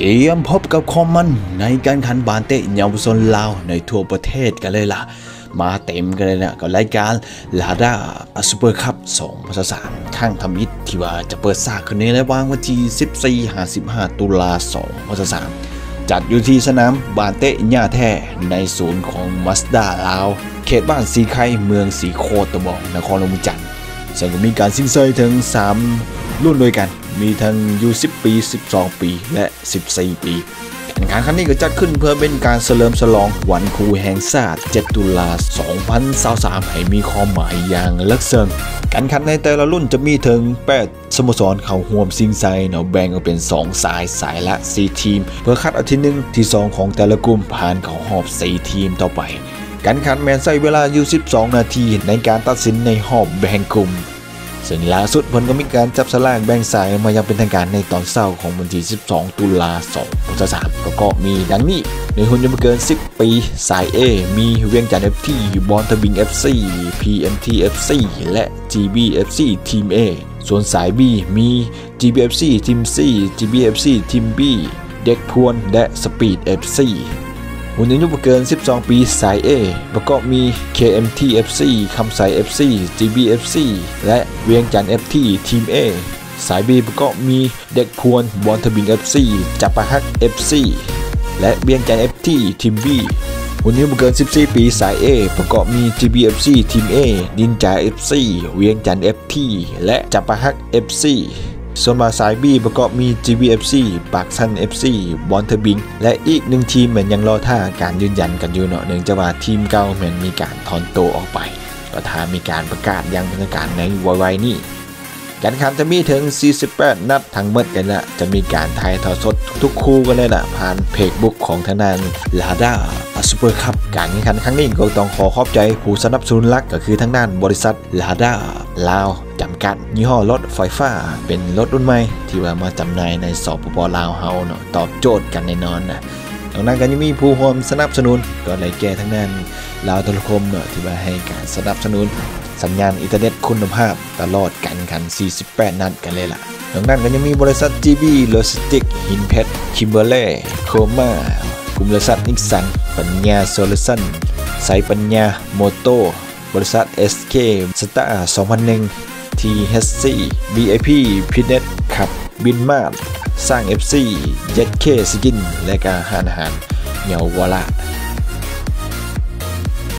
เกมพบกับคอมมันในการขันบานเตะเยาวชนลาวในทั่วประเทศกันเลยล่ะ มาเต็มกันเลยนะกับรายการลาด้าซูเปอร์คัพ2ภาษาสามข้างทำอิฐที่ว่าจะเปิดสางขึ้นในระหว่างวันที่ 14 55 ตุลา2ภาษาสามจัดอยู่ที่สนามบานเตะหญ้าแท่ในศูนย์ของมัสด้าลาว เขตบ้านสีไข่เมืองสีโคตะบอกนครลวงจันทร์ ซึ่งก็มีการซิงเซยถึง 3 รุ่นด้วยกัน มีทั้งยู10 ปี 12 ปี และ 14 ปีการแข่งขันครั้งนี้ก็จัดขึ้นเพื่อเป็นการเฉลิมฉลองวันครูแห่งชาติ 7 ตุลา 2023 ให้มีความหมายอย่างลึกซึ้งการแข่งขันในแต่ละรุ่นจะมีถึง 8 สโมสรเข้าร่วมซิงไซเนาะแบ่งออกเป็น 2 สายสายละ 4 ทีม เพื่อคัดเอาที่1ที่ 2 ของแต่ละกลุ่มผ่านเข้ารอบ 4 ทีมต่อไป การแข่งขันแมนใช้เวลาอยู่ 12 นาทีในการตัดสินในรอบแบ่งกลุ่ม ซึ่งล่าสุดผลก็มีการจับสลากแบ่งสายมายังเป็นทางการในตอนเช้าของวันที่ 12 ตุลา2023ก็ก็มีดังนี้ ในหุ่นยังไม่เกิน 10 ปี สาย A มีเวียงจันทร์ FT บอลทบิง FC PMT FC และ GBFC ทีม A ส่วนสาย B มี GBFC ทีม C GBFC ทีม B เด็กพวนและ Speed FC หุ่นอายุไม่เกิน 12 ปีสาย A ประกอบมี KMT FC คำสาย FC GBFC และเวียงจันทร์ FT ทีม A สาย B ประกอบมีเด็กพวนบอลทบิง FC จับปะฮัก FC และเวียงจันทร์ FT ทีม B หุ่นอายุไม่เกิน 14 ปีสาย A ประกอบมี GBFC ทีม A ดินจ่า FC เวียงจันทร์ FT และจับปะฮัก FC ส่วนมาสาย B ประกอบมี GBFC ปากซัน FC บอลเทอร์บิง และอีกหนึ่งทีมเหมือนยังรอท่าการยืนยันกันอยู่เนาะเนื่องจากว่าทีมเก่าเหมือนมีการถอนตัวออกไป ก็ถ้ามีการประกาศยังเป็นทางการในวัยนี้ การแข่งขันจะมีถึง 48 นัดทั้งหมดกันละจะมีการถ่ายทอดสดทุกๆคู่กันเลยนะผ่านเพจบุ๊กของทางด้านลาด้าซูเปอร์คัพการแข่งขันครั้งนี้ก็ต้องขอขอบใจผู้สนับสนุนหลักก็คือทางด้านบริษัทลาด้าลาวจำกัดยี่ห้อรถไฟฟ้า เป็นรถรุ่นใหม่ที่ว่ามาจำหน่ายในสปปลาวเฮาเนาะตอบโจทย์กันแน่นอนนะตรงนั้นก็ยังมีผู้ร่วมสนับสนุนก็เลยแก่ทั้งนั้นลาวโทรคมเนาะที่ว่าให้การสนับสนุน สัญญาณอินเทอร์เน็ตคุณภาพตลอดการแข่งขัน 48 นัดกันเลยล่ะตรงนั้นก็ยังมีบริษัท GB Logistics หินเพชรคิมเบอร์เล่โคมากลุ่มบริษัทนิกสัน ปัญญาโซลูชันไซปัญญาโมโต บริษัท SK สตาร์2001 THC BIP พิเน็ตขับ บินมาดสร้าง FC เจ็ดเคสกิน และการหาอาหารเหนียววละ